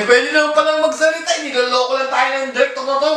Eh, pwede naman palang magsalita. Eh, Niloloko lang tayo ng director na to.